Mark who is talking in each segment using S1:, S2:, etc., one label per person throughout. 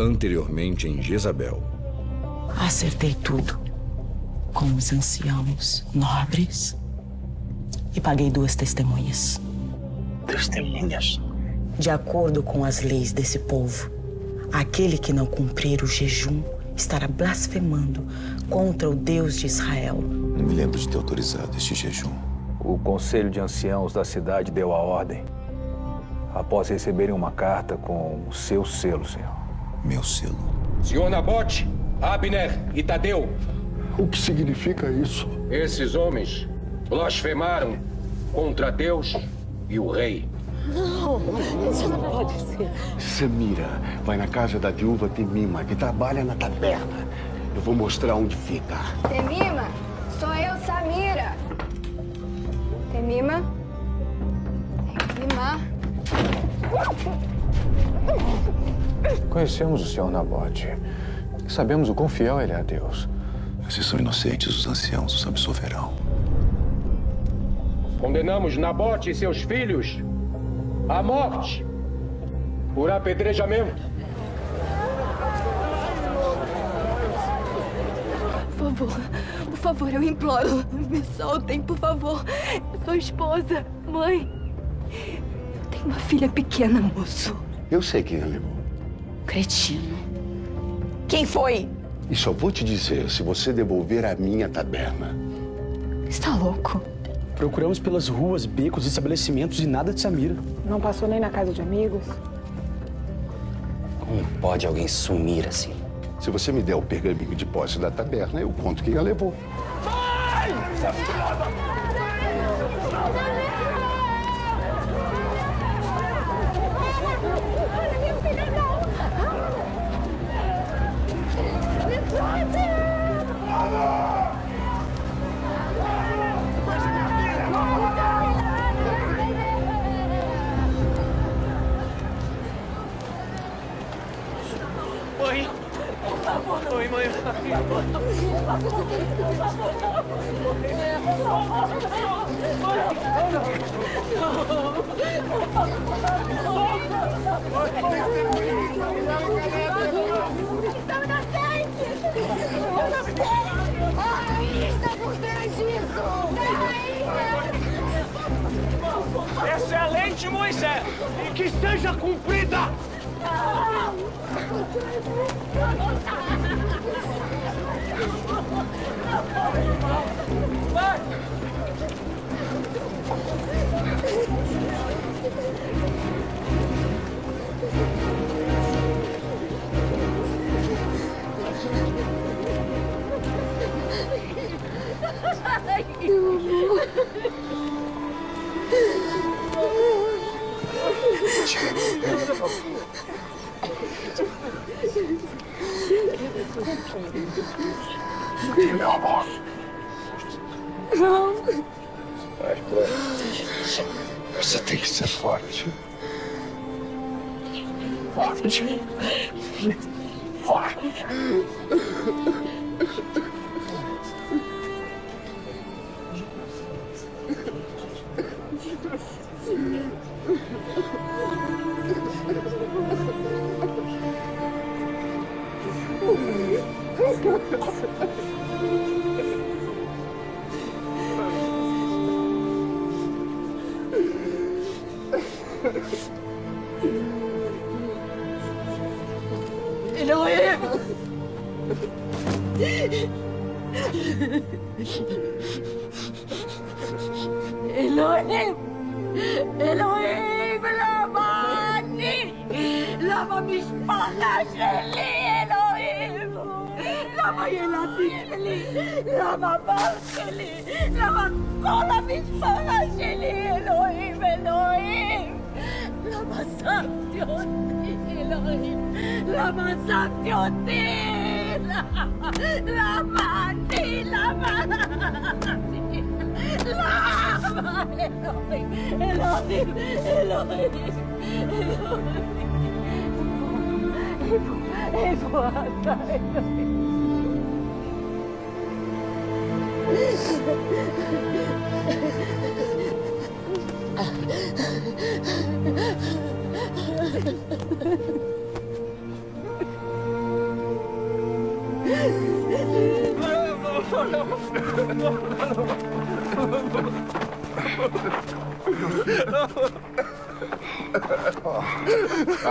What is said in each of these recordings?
S1: Anteriormente em Jezabel.
S2: Acertei tudo com os anciãos nobres e paguei duas testemunhas.
S3: Testemunhas?
S2: De acordo com as leis desse povo, aquele que não cumprir o jejum estará blasfemando contra o Deus de Israel.
S4: Não me lembro de ter autorizado este jejum.
S5: O conselho de anciãos da cidade deu a ordem após receberem uma carta com o seu selo, senhor.
S4: Meu selo?
S6: Senhor Nabote, Abner e Tadeu.
S7: O que significa isso?
S6: Esses homens blasfemaram contra Deus e o rei.
S8: Não, isso não pode ser.
S7: Samira vai na casa da viúva Temima, que trabalha na taberna. Eu vou mostrar onde fica.
S9: Temima, sou eu, Samira. Temima? Temima?
S5: Conhecemos o senhor Nabote. Sabemos o quão fiel ele é a Deus.
S4: Se são inocentes, os anciãos os absolverão.
S6: Condenamos Nabote e seus filhos à morte por apedrejamento.
S8: Por favor, por favor, eu imploro. Me soltem, por favor. Eu sou esposa, mãe. Eu tenho uma filha pequena, moço.
S7: Eu sei quem a levou.
S2: Cretino. Quem foi?
S7: E só vou te dizer se você devolver a minha taberna.
S8: Está louco?
S10: Procuramos pelas ruas, becos, estabelecimentos e nada de Samira.
S11: Não passou nem na casa de amigos?
S3: Como pode alguém sumir assim?
S7: Se você me der o pergaminho de posse da taberna, eu conto quem a levou.
S6: Vai!
S7: Sim, meu amor.
S9: Não.
S7: Você tem que ser forte. Forte. Forte.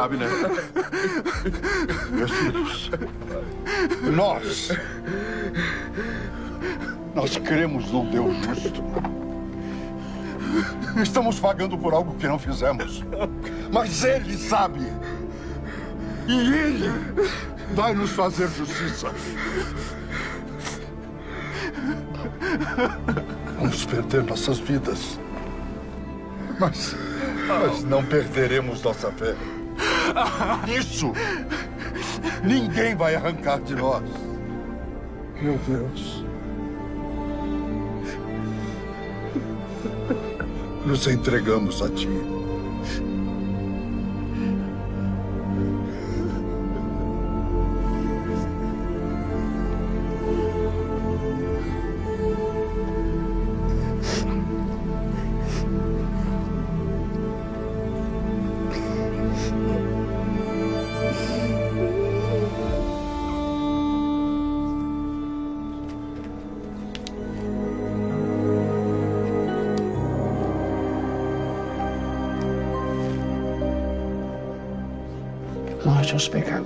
S12: Abner. Meus filhos. Nós. Nós cremos num Deus justo. Estamos pagando por algo que não fizemos. Mas Ele sabe. E Ele vai nos fazer justiça. Vamos perder nossas vidas. Mas, mas não perderemos nossa fé. Isso ninguém vai arrancar de nós. Meu Deus. Nos entregamos a Ti.
S13: Morte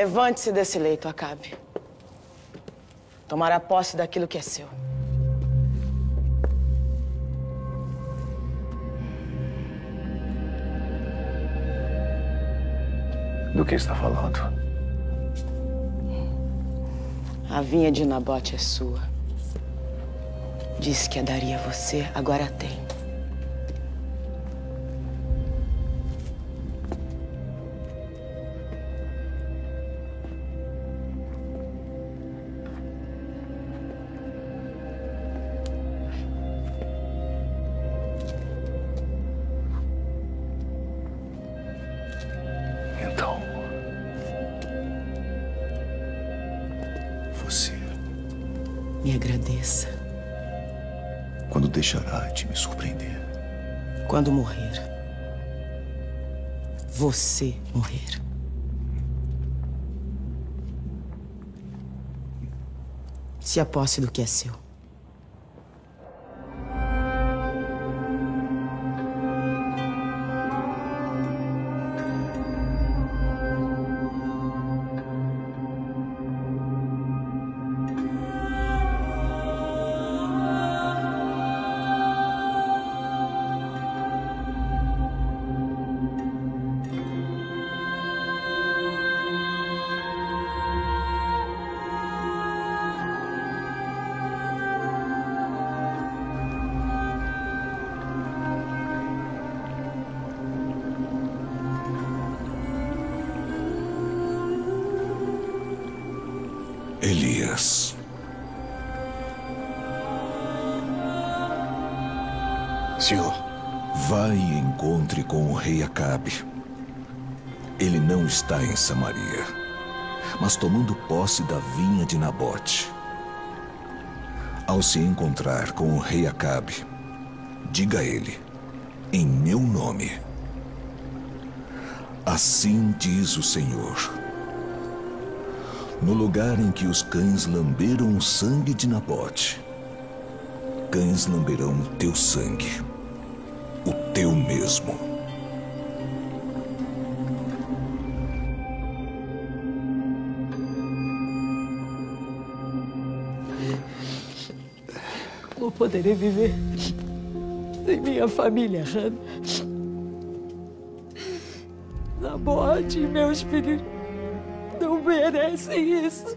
S2: Levante-se desse leito, Acabe. Tomará posse daquilo que é seu.
S4: Do que está falando?
S2: A vinha de Nabote é sua. Disse que a daria a você, agora a tem.
S14: Quando
S2: morrer. Você morrer. Se aposse do que é seu.
S15: Elias.
S14: Senhor.
S15: Vai e encontre com o rei Acabe. Ele não está em Samaria, mas tomando posse da vinha de Nabote. Ao se encontrar com o rei Acabe, diga a ele, em meu nome. Assim diz o Senhor. No lugar em que os cães lamberam o sangue de Nabote, cães lamberão o teu sangue, o teu mesmo.
S2: Não poderei viver sem minha família, Hannah. Nabote e meus filhos merecem isso.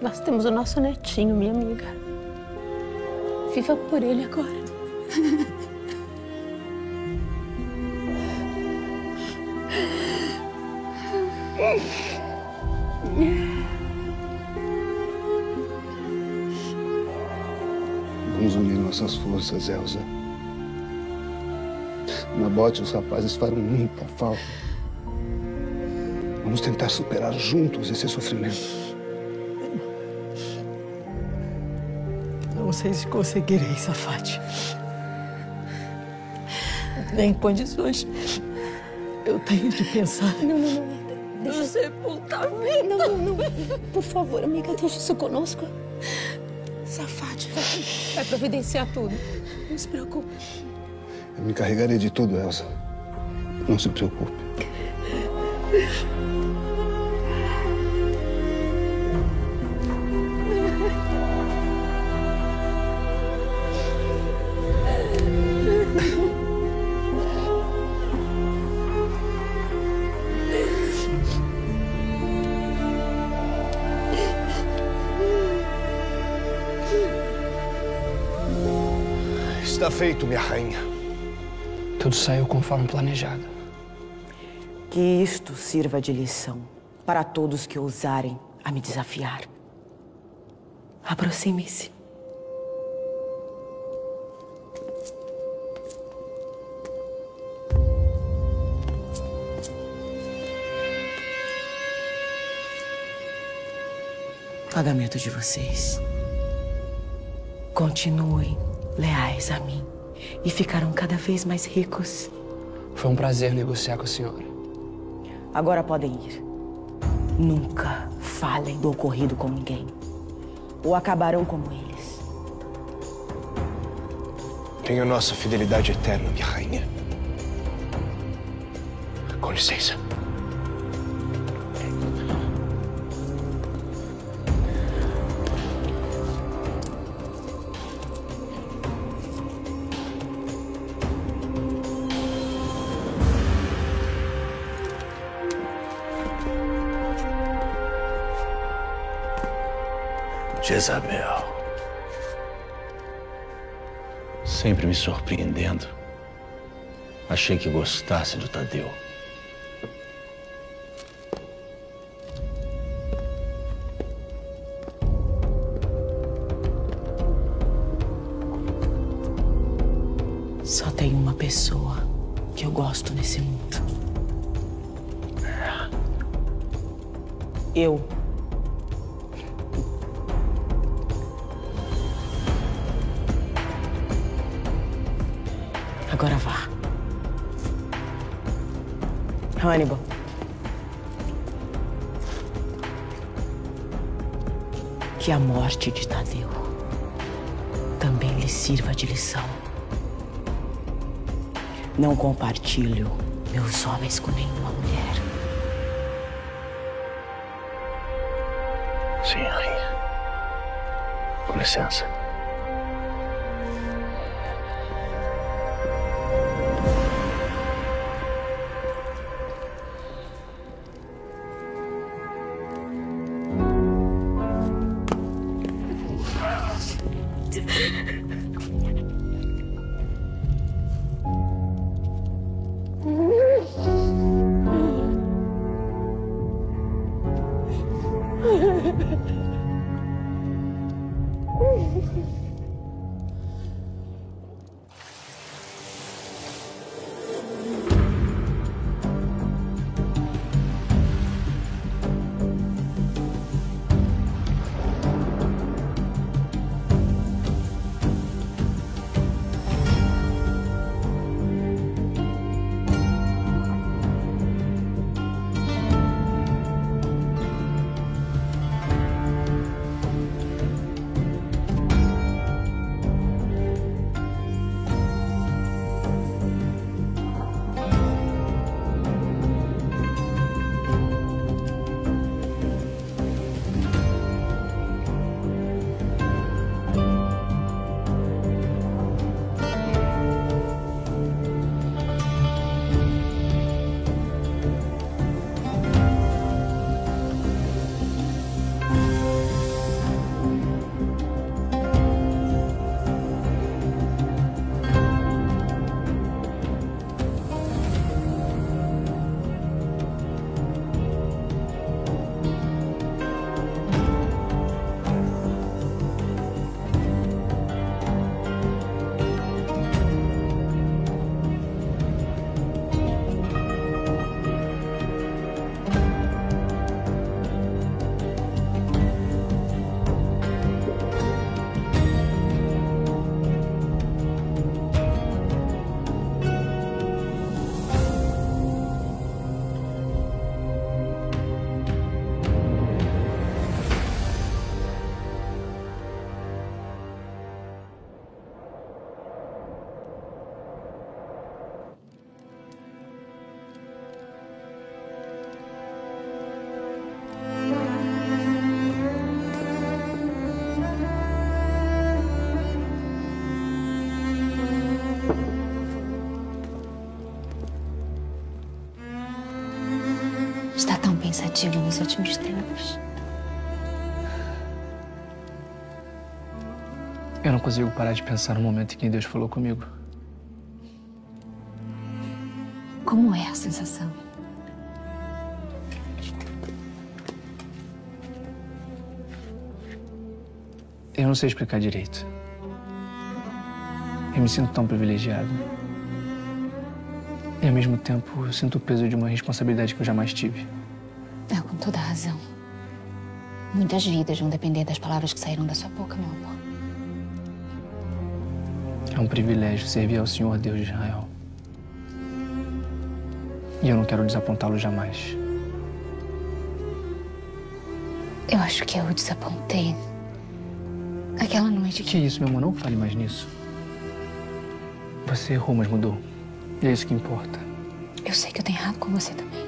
S16: Nós temos o nosso netinho, minha amiga. Viva por ele agora.
S17: Forças, Elsa. Na bote, os rapazes farão muita falta. Vamos tentar superar juntos esse sofrimento.
S2: Não sei se conseguirei, Safate. Nem condições. Eu tenho de pensar.
S16: Não, não, não.
S2: No sepultamento.
S16: Não, não, não. Por favor, amiga, deixe isso conosco. Vai providenciar tudo. Não se preocupe.
S17: Eu me encarregarei de tudo, Elsa. Não se preocupe.
S13: Feito, minha rainha. Tudo saiu conforme planejado.
S2: Que isto sirva de lição para todos que ousarem a me desafiar. Aproxime-se. Pagamento de vocês. Continuem leais a mim e ficarão cada vez mais ricos.
S13: Foi um prazer negociar com a senhora.
S2: Agora podem ir. Nunca falem do ocorrido com ninguém. Ou acabarão como eles.
S13: Tenho nossa fidelidade eterna, minha rainha. Com licença.
S18: Jezabel. Sempre me surpreendendo. Achei que gostasse do Tadeu.
S2: Agora vá. Hannibal. Que a morte de Tadeu também lhe sirva de lição. Não compartilho meus homens com nenhuma mulher.
S18: Sim, rainha. Com licença.
S19: Nos últimos tempos.
S20: Eu não consigo parar de pensar no momento em que Deus falou comigo.
S19: Como é a sensação?
S20: Eu não sei explicar direito. Eu me sinto tão privilegiado. E ao mesmo tempo, eu sinto o peso de uma responsabilidade que eu jamais tive
S19: toda a razão. Muitas vidas vão depender das palavras que saíram da sua boca, meu amor.
S20: É um privilégio servir ao Senhor Deus de Israel. E eu não quero desapontá-lo jamais.
S19: Eu acho que eu o desapontei. Aquela noite
S20: que... Que isso, meu amor? Não fale mais nisso. Você errou, mas mudou. E é isso que importa.
S19: Eu sei que eu tenho errado com você também.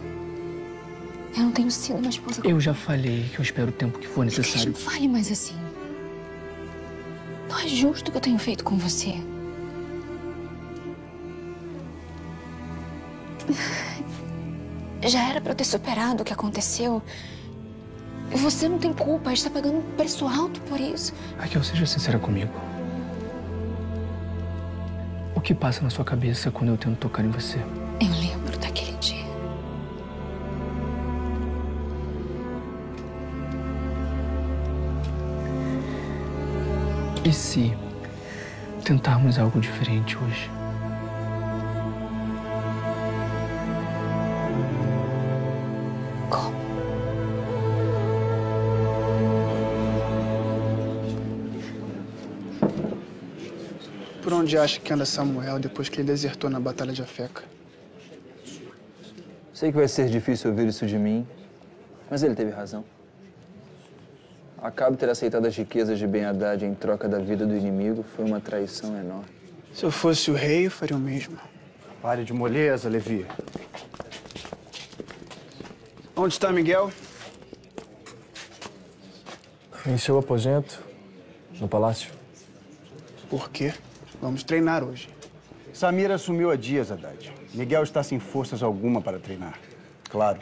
S19: Eu não tenho sido uma esposa.
S20: Eu já falei que eu espero o tempo que for necessário.
S19: Não fale mais assim. Não é justo o que eu tenho feito com você. Já era pra eu ter superado o que aconteceu. Você não tem culpa, a gente tá pagando um preço alto por isso.
S20: Raquel, seja sincera comigo. O que passa na sua cabeça quando eu tento tocar em você?
S19: Eu lembro
S20: E se tentarmos algo diferente hoje?
S19: Como?
S21: Por onde acha que anda Samuel depois que ele desertou na Batalha de Afeca?
S22: Sei que vai ser difícil ouvir isso de mim, mas ele teve razão. Acabe ter aceitado as riquezas de Ben Haddad em troca da vida do inimigo foi uma traição enorme.
S21: Se eu fosse o rei, eu faria o mesmo.
S3: Pare de moleza, Levi.
S21: Onde está Miguel?
S13: Em seu aposento, no palácio.
S21: Por quê? Vamos treinar hoje.
S3: Samira assumiu há dias, Haddad. Miguel está sem forças alguma para treinar. Claro,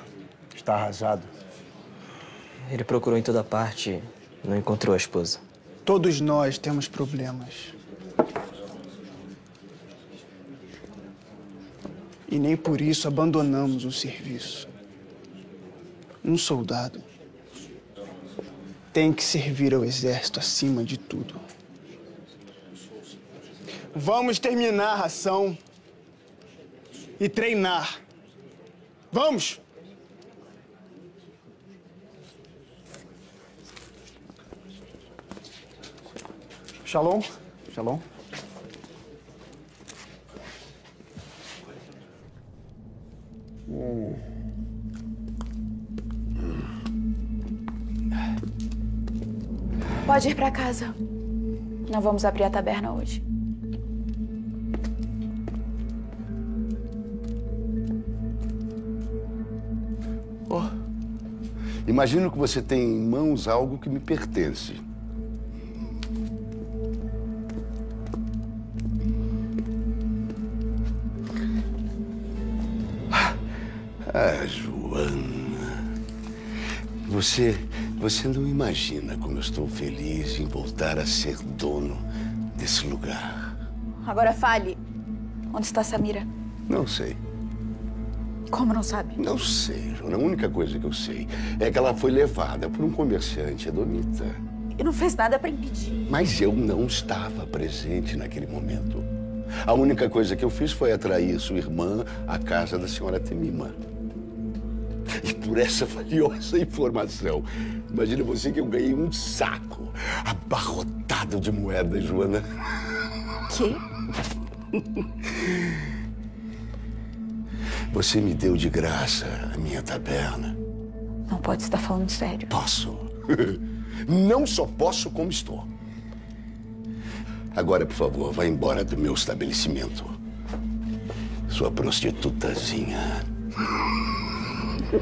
S3: está arrasado.
S23: Ele procurou em toda parte, não encontrou a esposa.
S21: Todos nós temos problemas. E nem por isso abandonamos o serviço. Um soldado tem que servir ao exército acima de tudo. Vamos terminar a ração e treinar. Vamos!
S3: Shalom. Shalom.
S24: Pode ir pra casa. Não vamos abrir a taberna hoje.
S3: Oh, imagino que você tem em mãos algo que me pertence. Ah, Joana. Você, você não imagina como eu estou feliz em voltar a ser dono desse lugar.
S24: Agora fale. Onde está Samira?
S3: Não sei.
S24: Como não sabe?
S3: Não sei, Joana. A única coisa que eu sei é que ela foi levada por um comerciante edomita.
S24: E não fez nada pra impedir.
S3: Mas eu não estava presente naquele momento. A única coisa que eu fiz foi atrair sua irmã à casa da senhora Temima. Por essa valiosa informação, imagina você que eu ganhei um saco abarrotado de moedas, Joana.
S24: Que?
S3: Você me deu de graça a minha taberna.
S24: Não pode estar falando sério.
S3: Posso. Não só posso, como estou. Agora, por favor, vá embora do meu estabelecimento. Sua prostitutazinha.
S25: Ha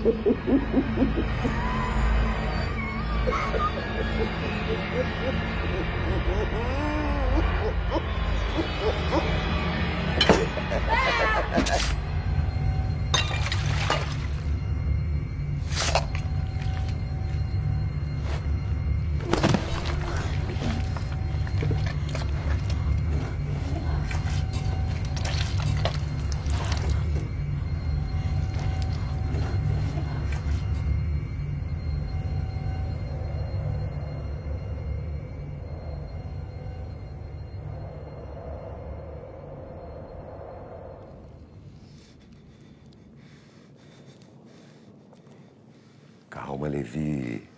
S25: Calma, Levi.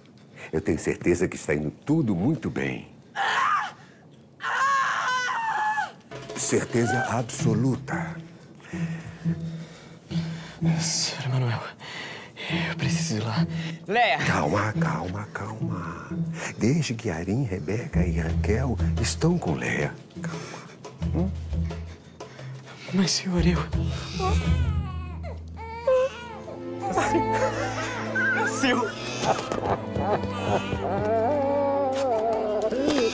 S25: Eu tenho certeza que está indo tudo muito bem. Certeza absoluta.
S20: Senhor Emanuel, Eu preciso ir lá. Leia!
S12: Calma, calma, calma. Desde que Arim, Rebeca e Raquel estão com Leia. Calma.
S20: Mas, senhor, eu... Seu...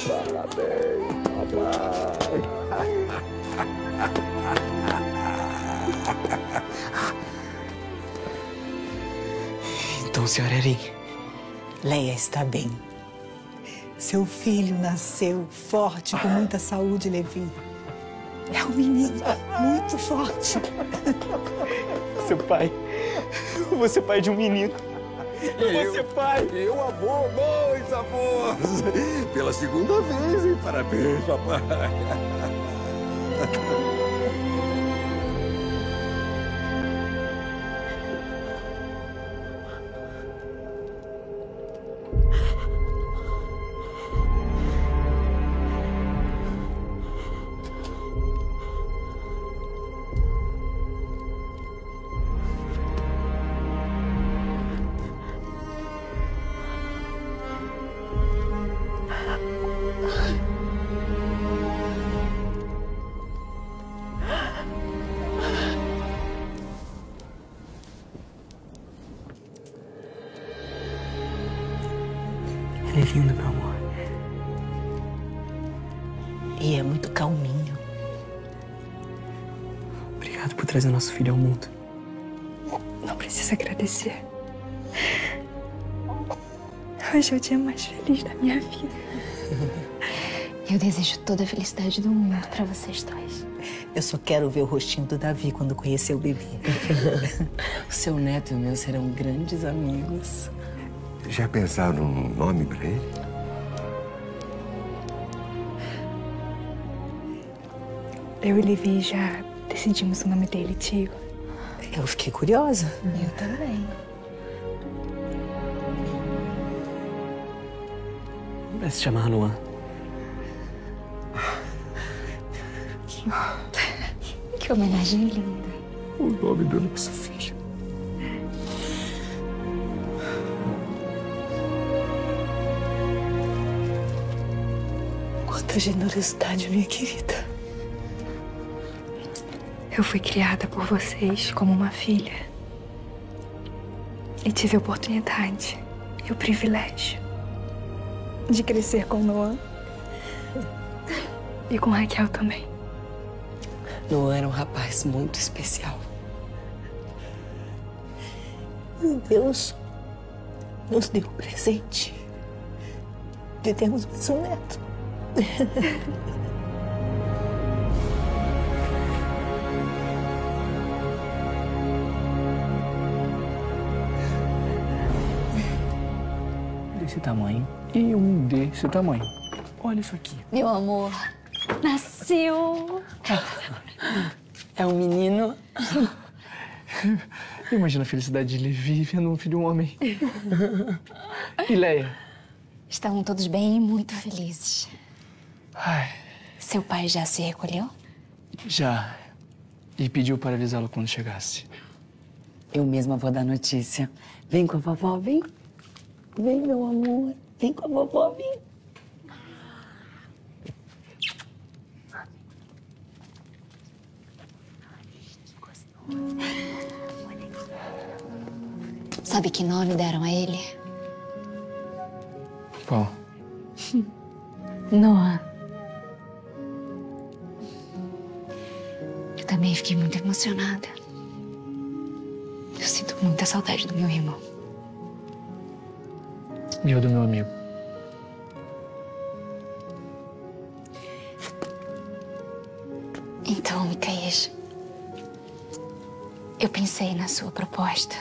S12: Parabéns, papai.
S20: Então, senhora Erin,
S2: Leia está bem. Seu filho nasceu forte, com muita saúde, Levi. É um menino muito forte.
S20: seu pai. Eu vou ser pai de um menino. Eu vou ser pai.
S12: Eu, amor, dois avós. Pela segunda vez, hein? Parabéns, papai.
S20: trazer nosso filho ao mundo.
S8: Não precisa agradecer. Hoje é o dia mais feliz da minha vida.
S19: Eu desejo toda a felicidade do mundo pra vocês dois.
S2: Eu só quero ver o rostinho do Davi quando conhecer o bebê. o seu neto e o meu serão grandes amigos.
S12: Já pensaram num nome pra ele?
S8: Eu e Levi já decidimos o nome dele, tio.
S2: Eu fiquei curiosa.
S19: Eu também.
S20: Vai se chamar Luan.
S19: Que homenagem linda.
S12: O nome do nosso filho.
S2: Quanta generosidade, minha querida.
S8: Eu fui criada por vocês como uma filha. E tive a oportunidade e o privilégio de crescer com Noah. E com Raquel também.
S2: Noah era um rapaz muito especial. Deus nos deu o presente de termos mais um neto.
S20: Desse tamanho. E um desse tamanho. Olha isso aqui.
S19: Meu amor, nasceu.
S2: É um menino.
S20: Imagina a felicidade de Levi vendo um filho homem. E Leia?
S19: Estavam todos bem e muito felizes.
S20: Ai,
S19: Seu pai já se recolheu?
S20: já. E pediu para avisá-lo quando chegasse.
S2: Eu mesma vou dar notícia. Vem com a vovó, vem. Vem, meu amor. Vem com a vovó, vem.
S19: Sabe que nome deram a ele?
S20: Qual?
S19: Noah. Eu também fiquei muito emocionada. Eu sinto muita saudade do meu irmão.
S20: E eu do meu amigo.
S19: Então, Micaías, eu pensei na sua proposta.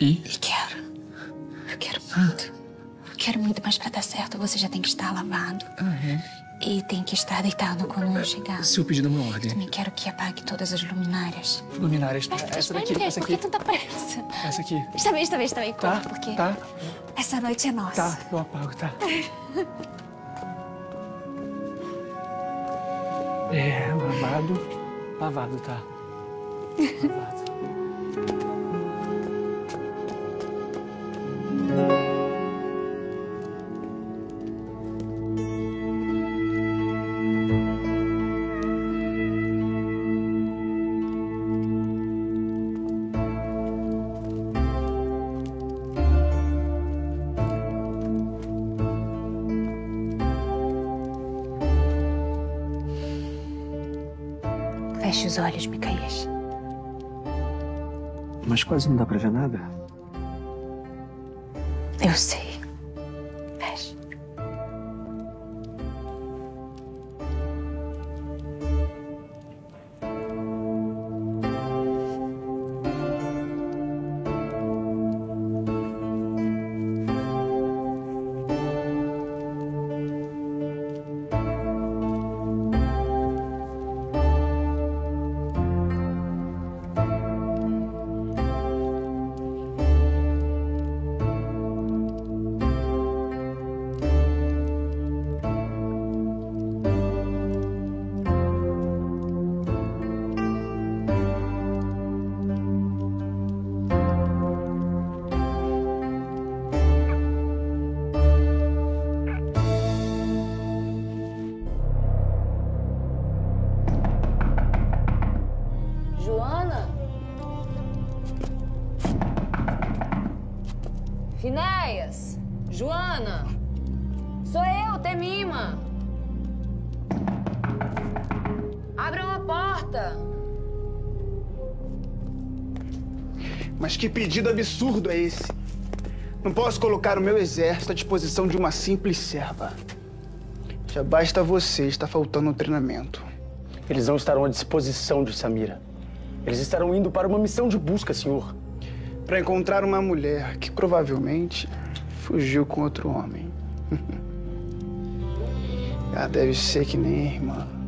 S20: E?
S19: E quero. Eu quero muito. Eu quero muito, mas pra dar certo você já tem que estar lavado. E tem que estar deitado quando eu chegar.
S20: Seu pedido é uma ordem.
S19: Também quero que apague todas as luminárias.
S20: Luminárias. Essa daqui, essa
S19: por que
S20: aqui.
S19: tanta pressa?
S20: Essa aqui.
S19: Está bem, está bem, está bem.
S20: Tá,
S19: porque
S20: tá.
S19: essa noite é nossa.
S20: Tá, eu apago, tá. É, lavado. Lavado, tá.
S19: Feche
S20: quase não dá pra ver nada.
S21: Que pedido absurdo é esse? Não posso colocar o meu exército à disposição de uma simples serva. Já basta você estar faltando no treinamento.
S20: Eles não estarão à disposição de Samira. Eles estarão indo para uma missão de busca, senhor.
S21: Para encontrar uma mulher que provavelmente fugiu com outro homem. Ela deve ser que nem irmã.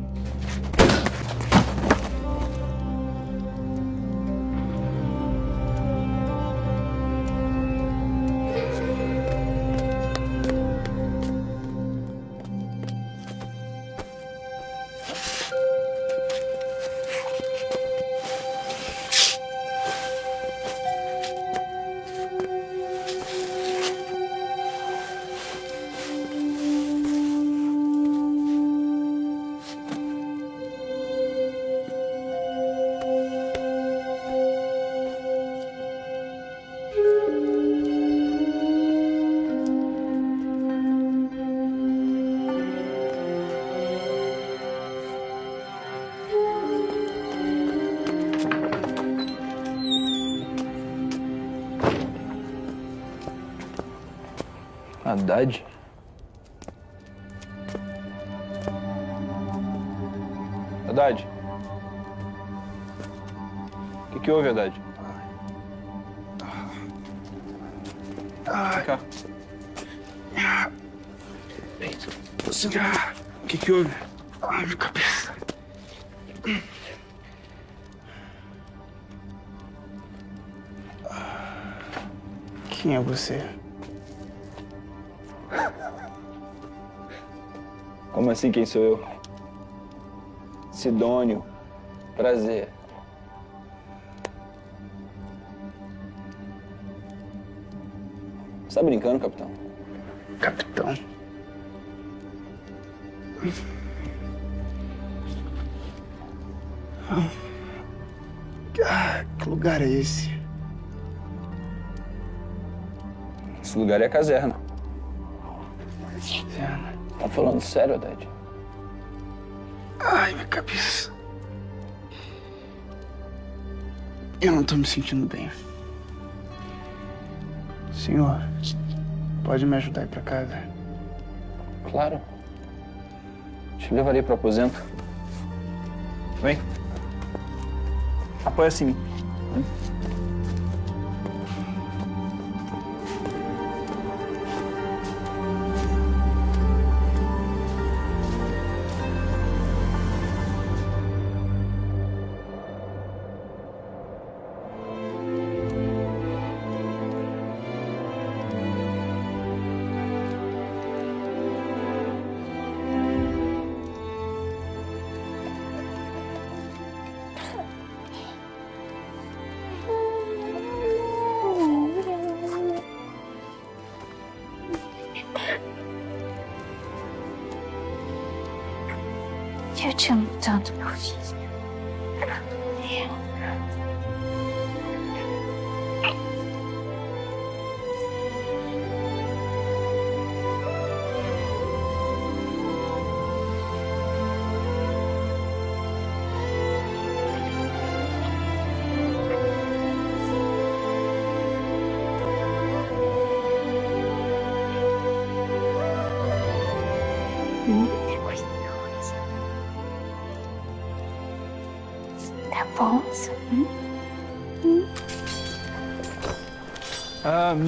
S22: Haddad? Haddad? O que, que houve, Haddad? Vem cá.
S21: Você... O que que houve? Ai, minha cabeça. Quem é você?
S22: Assim, quem sou eu? Sidônio. Prazer. Você tá brincando, capitão?
S21: Capitão. Ah, que lugar é esse?
S22: Esse lugar é a caserna. Tá falando sério, Haddad?
S21: Ai, minha cabeça. Eu não tô me sentindo bem. Senhor, pode me ajudar a ir pra casa?
S22: Claro. Te levarei pro aposento. Vem. Apoia-se em mim.
S19: Eu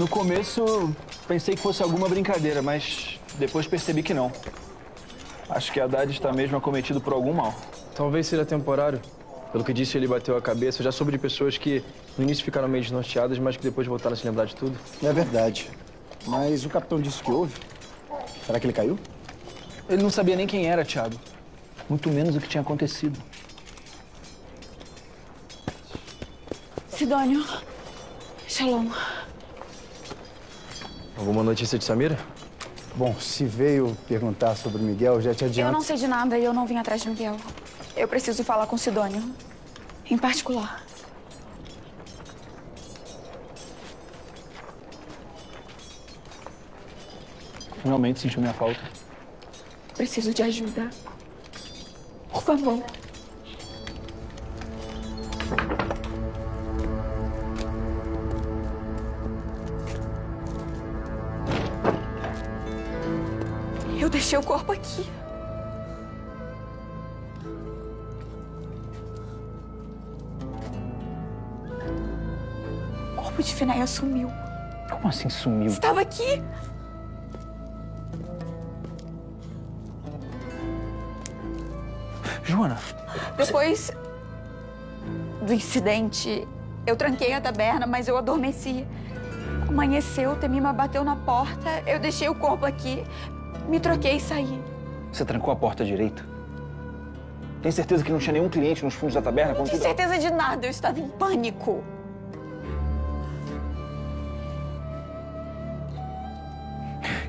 S23: no começo pensei que fosse alguma brincadeira, mas depois percebi que não. Acho que Haddad está mesmo acometido por algum mal.
S22: Talvez seja temporário. Pelo que disse, ele bateu a cabeça. Eu já soube de pessoas que no início ficaram meio desnorteadas, mas que depois voltaram a se lembrar de tudo.
S10: É verdade. Mas o capitão disse que houve. Será que ele caiu?
S23: Ele não sabia nem quem era, Thiago. Muito menos o que tinha acontecido.
S24: Sidônio. Shalom.
S22: Alguma notícia de Samira?
S10: Bom, se veio perguntar sobre o Miguel, já te adianto.
S24: Eu não sei de nada e eu não vim atrás de Miguel. Eu preciso falar com Sidônio. Em particular.
S23: Finalmente sentiu minha falta.
S24: Preciso de ajuda. Por favor. Sumiu.
S23: Como assim sumiu?
S24: Estava aqui.
S23: Joana,
S24: Depois do incidente, eu tranquei a taberna, mas eu adormeci. Amanheceu, Temima bateu na porta, eu deixei o corpo aqui, me troquei e saí.
S23: você trancou a porta direito? Tem certeza que não tinha nenhum cliente nos fundos da taberna?
S24: Não tenho certeza de nada, eu estava em pânico.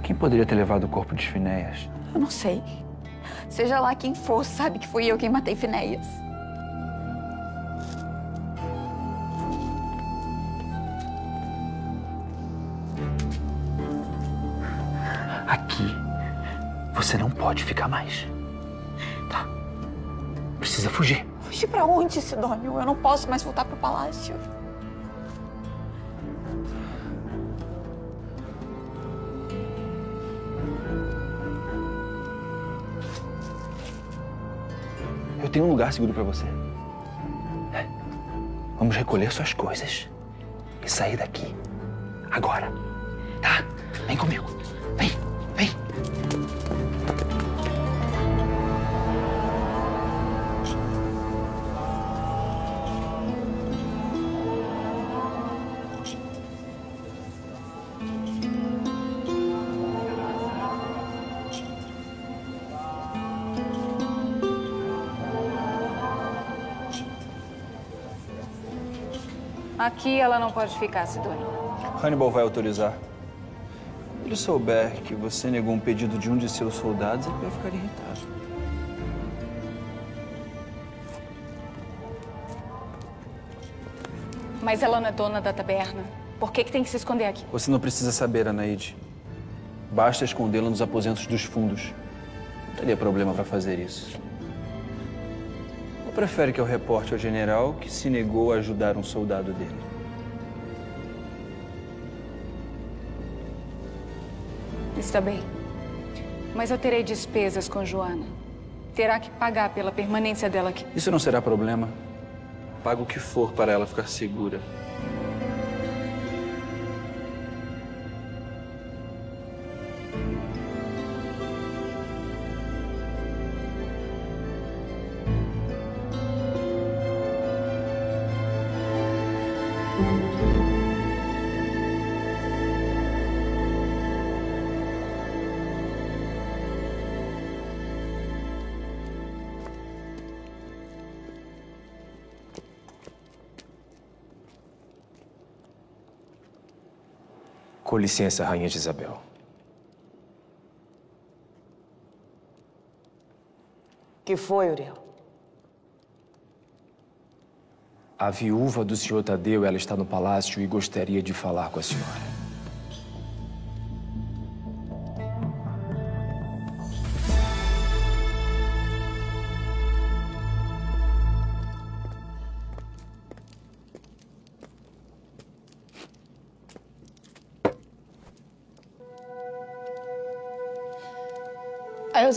S23: Quem poderia ter levado o corpo de Finéias?
S24: Eu não sei. Seja lá quem for, sabe que fui eu quem matei Finéias.
S23: Aqui, você não pode ficar mais. Tá? Precisa fugir.
S24: Fugir pra onde, Sidônio? Eu não posso mais voltar pro palácio.
S23: Tenho um lugar seguro pra você. É. Vamos recolher suas coisas e sair daqui. Agora. Tá? Vem comigo.
S26: Aqui ela não pode ficar, Sidônia.
S22: Hannibal vai autorizar. Quando ele souber que você negou um pedido de um de seus soldados, ele vai ficar irritado.
S24: Mas ela não é dona da taberna. Por que, que tem que se esconder aqui?
S22: Você não precisa saber, Anaide. Basta escondê-la nos aposentos dos fundos. Não teria problema para fazer isso. Ou prefere que eu reporte ao general que se negou a ajudar um soldado dele?
S24: Está bem. Mas eu terei despesas com Joana. Terá que pagar pela permanência dela aqui.
S22: Isso não será problema. Paga o que for para ela ficar segura.
S27: Com licença, Rainha de Isabel.
S2: que foi, Uriel?
S27: A viúva do senhor Tadeu, ela está no palácio e gostaria de falar com a senhora.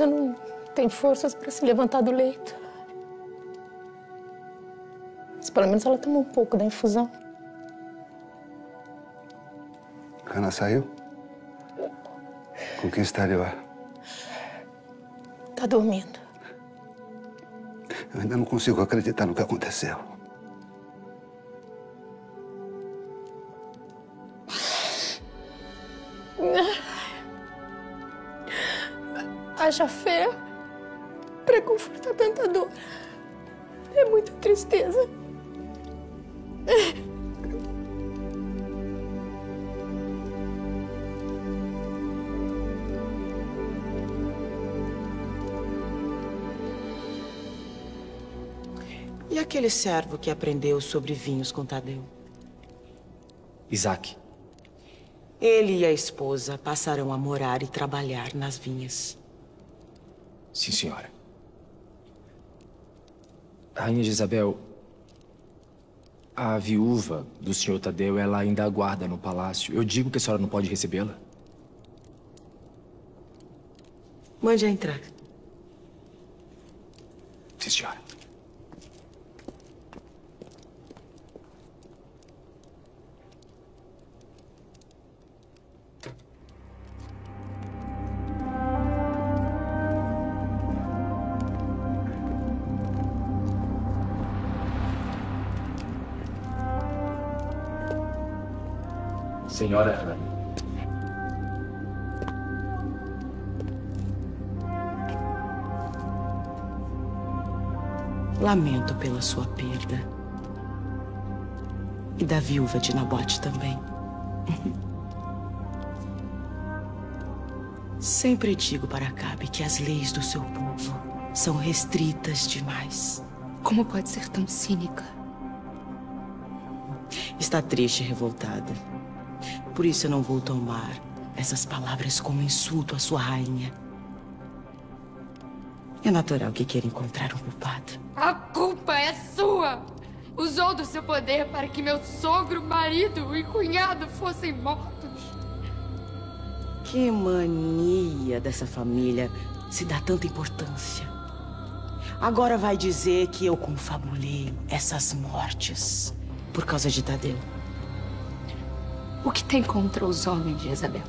S16: Elsa não tem forças para se levantar do leito. Mas pelo menos ela tomou um pouco da infusão.
S25: Ana saiu? Com quem está ali lá?
S16: Tá dormindo.
S25: Eu ainda não consigo acreditar no que aconteceu.
S16: Haja fé para confortar tanta dor. É muita tristeza.
S2: E aquele servo que aprendeu sobre vinhos com Tadeu?
S27: Isaac.
S2: Ele e a esposa passaram a morar e trabalhar nas vinhas.
S27: Sim, senhora. Rainha Jezabel, a viúva do senhor Tadeu, ela ainda aguarda no palácio. Eu digo que a senhora não pode recebê-la?
S2: Mande-a entrar.
S27: Sim, senhora. Senhora Rainha.
S2: Lamento pela sua perda. E da viúva de Nabote também. Sempre digo para Acabe que as leis do seu povo são restritas demais.
S19: Como pode ser tão cínica?
S2: Está triste e revoltada. Por isso eu não vou tomar essas palavras como insulto à sua rainha. É natural que queira encontrar um culpado.
S28: A culpa é sua! Usou do seu poder para que meu sogro, marido e cunhado fossem mortos.
S2: Que mania dessa família se dá tanta importância. Agora vai dizer que eu confabulei essas mortes por causa de Tadeu.
S19: O que tem contra os homens de Isabel?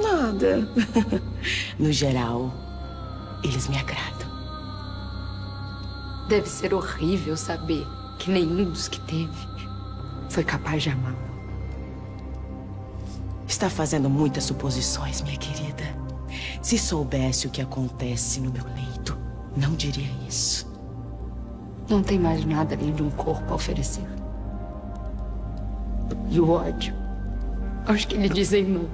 S2: Nada. No geral, eles me agradam.
S28: Deve ser horrível saber que nenhum dos que teve foi capaz de amá-lo.
S2: Está fazendo muitas suposições, minha querida. Se soubesse o que acontece no meu leito, não diria isso.
S28: Não tem mais nada além de um corpo a oferecer. E o ódio aos que lhe dizem não.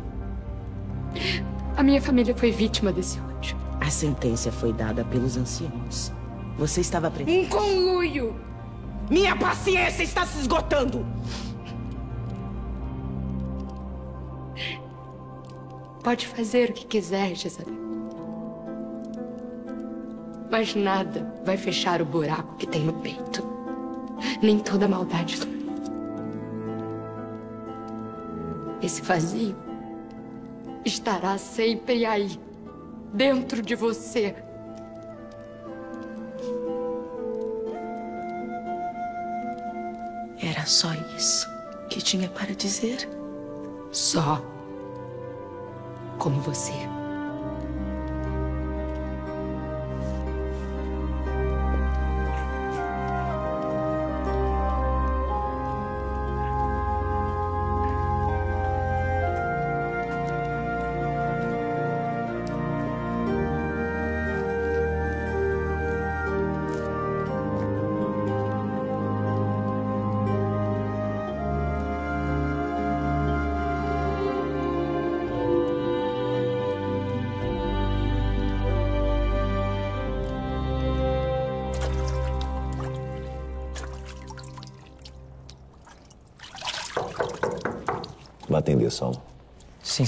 S28: A minha família foi vítima desse ódio.
S2: A sentença foi dada pelos anciãos. Você estava preso.
S28: Um conluio!
S2: Minha paciência está se esgotando!
S28: Pode fazer o que quiser, Jezabel. Mas nada vai fechar o buraco que tem no peito. Nem toda a maldade do Esse vazio estará sempre aí, dentro de você.
S2: Era só isso que tinha para dizer?
S28: Só. Como você.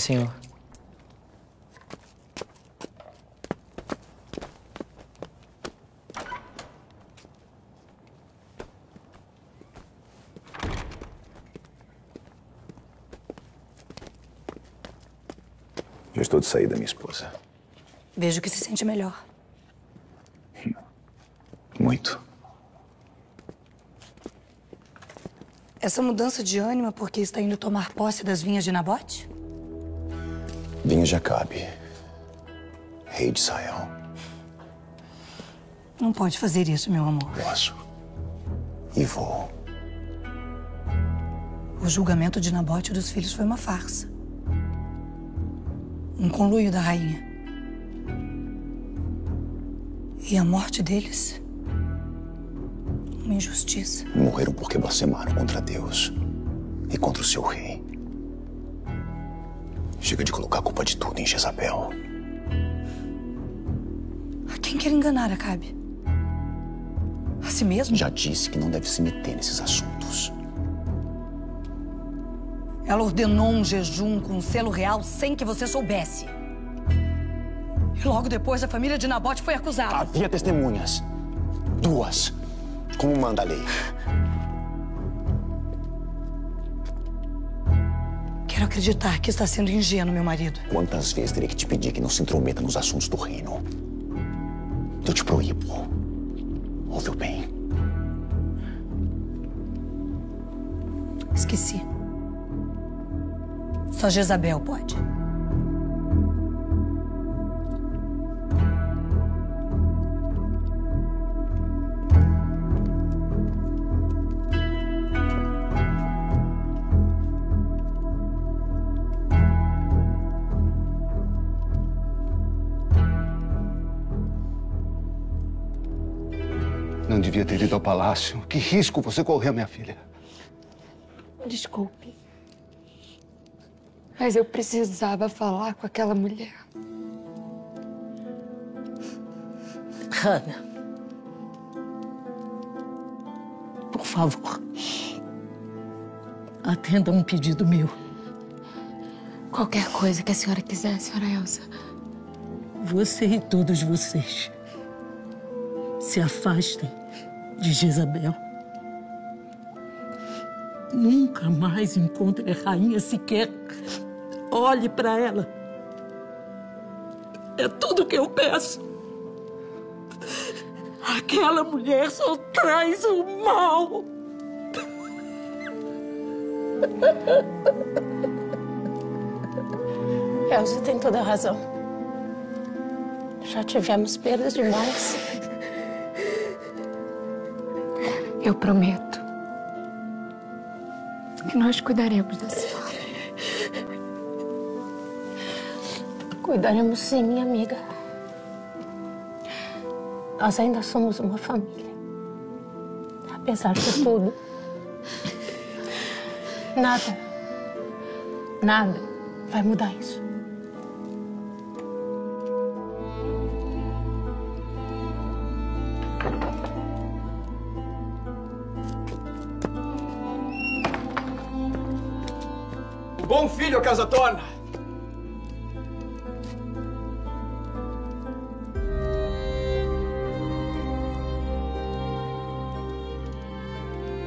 S27: Senhor.
S4: Já estou de saída, minha esposa.
S29: Vejo que se sente melhor.
S4: Muito.
S29: Essa mudança de ânimo é porque está indo tomar posse das vinhas de Nabote?
S4: Vinhas de Acabe, rei de Israel.
S29: Não pode fazer isso, meu amor.
S4: Posso. E vou.
S29: O julgamento de Nabote e dos filhos foi uma farsa. Um conluio da rainha. E a morte deles? Uma injustiça.
S4: Morreram porque blasfemaram contra Deus e contra o seu rei. Chega de colocar a culpa de tudo em Jezabel.
S29: A quem quer enganar, Acabe? A si mesmo?
S4: Já disse que não deve se meter nesses assuntos.
S29: Ela ordenou um jejum com um selo real sem que você soubesse. E logo depois a família de Nabote foi acusada.
S4: Havia testemunhas. Duas. Como manda a lei.
S29: Acreditar que está sendo ingênuo, meu marido.
S4: Quantas vezes terei que te pedir que não se intrometa nos assuntos do reino? Eu te proíbo. Ouviu bem?
S29: Esqueci. Só Jezabel pode.
S21: Palácio. Que risco você correu, minha filha?
S28: Desculpe. Mas eu precisava falar com aquela mulher.
S16: Hannah. Por favor. Atenda um pedido meu.
S28: Qualquer coisa que a senhora quiser, senhora Elsa.
S16: Você e todos vocês se afastem de Jezabel. Nunca mais encontre a rainha sequer. Olhe para ela. É tudo que eu peço. Aquela mulher só traz o mal. Elza tem toda a razão. Já tivemos perdas demais.
S28: Eu prometo que nós cuidaremos da senhora.
S16: Cuidaremos sim, minha amiga. Nós ainda somos uma família. Apesar de tudo. Nada, nada vai mudar isso.
S13: Casa torna.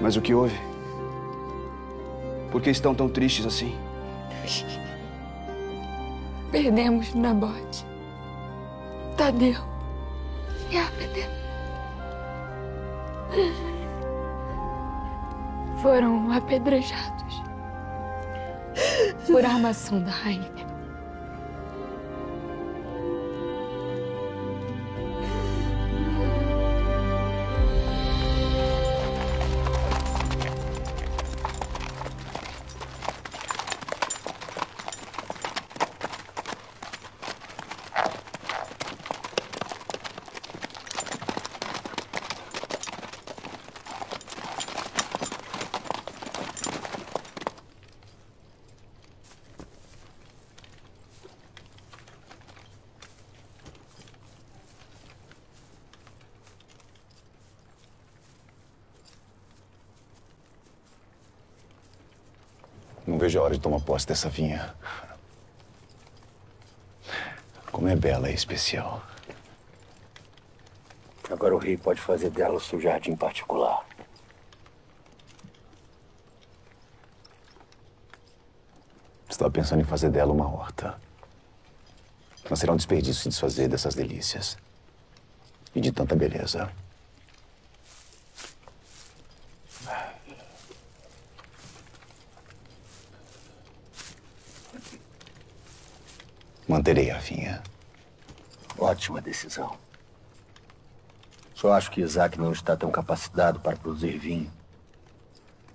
S21: Mas o que houve? Por que estão tão tristes assim?
S28: Perdemos Nabote, Tadeu e Abner. Foram apedrejados por armação da rainha.
S4: Vejo a hora de tomar posse dessa vinha. Como é bela e especial.
S18: Agora o rei pode fazer dela o seu jardim particular.
S4: Estava pensando em fazer dela uma horta. Não será um desperdício se desfazer dessas delícias. E de tanta beleza. Manterei a vinha.
S18: Ótima decisão. Só acho que Isaac não está tão capacitado para produzir vinho.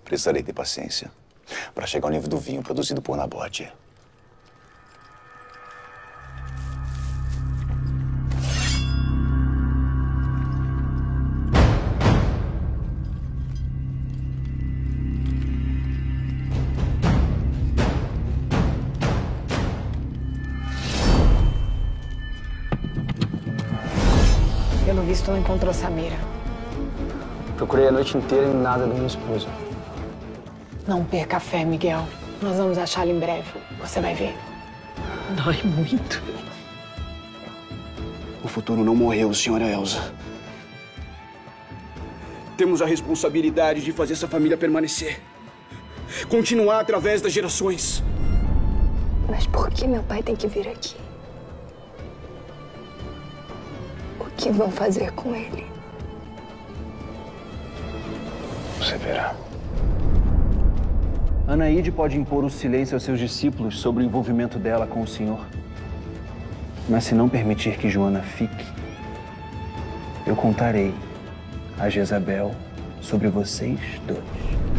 S4: Precisarei ter paciência para chegar ao nível do vinho produzido por Nabote.
S29: Não encontrou Samira.
S27: Procurei a noite inteira e nada da minha esposa.
S29: Não perca a fé, Miguel. Nós vamos achá-la em breve. Você vai ver.
S21: Dói muito. O futuro não morreu, senhora Elsa. Temos a responsabilidade de fazer essa família permanecer. Continuar através das gerações.
S8: Mas por que meu pai tem que vir aqui? Que vão fazer com ele?
S4: Você verá.
S22: Anaíde pode impor o silêncio aos seus discípulos sobre o envolvimento dela com o Senhor. Mas se não permitir que Joana fique, eu contarei a Jezabel sobre vocês dois.